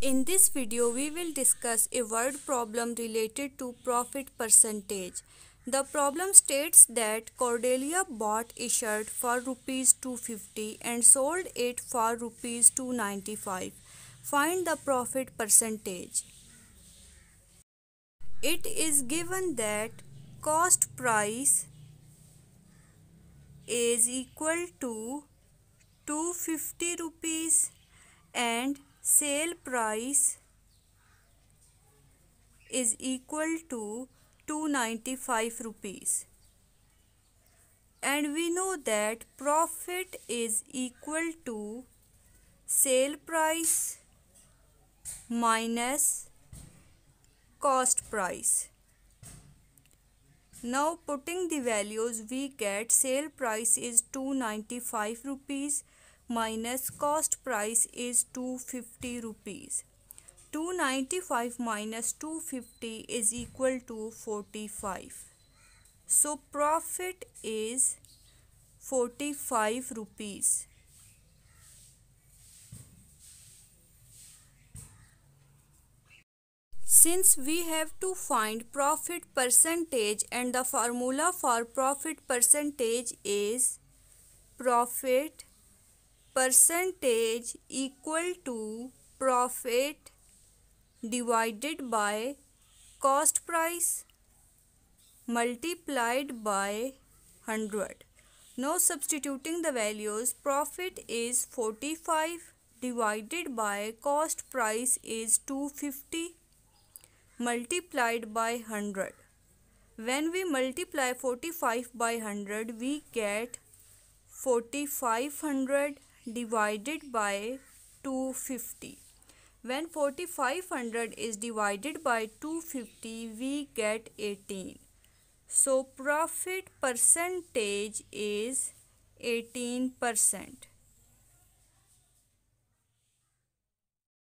In this video, we will discuss a word problem related to profit percentage. The problem states that Cordelia bought a shirt for rupees 250 and sold it for rupees 295. Find the profit percentage. It is given that cost price is equal to 250 rupees and sale price is equal to 295 rupees. And we know that profit is equal to sale price minus cost price. Now putting the values we get sale price is 295 rupees minus cost price is 250 rupees. 295 minus 250 is equal to 45 so profit is 45 rupees. Since we have to find profit percentage and the formula for profit percentage is profit percentage equal to profit divided by cost price multiplied by 100 now substituting the values profit is 45 divided by cost price is 250 multiplied by 100 when we multiply 45 by 100 we get 4500 divided by 250 when 4500 is divided by 250 we get 18 so profit percentage is 18 percent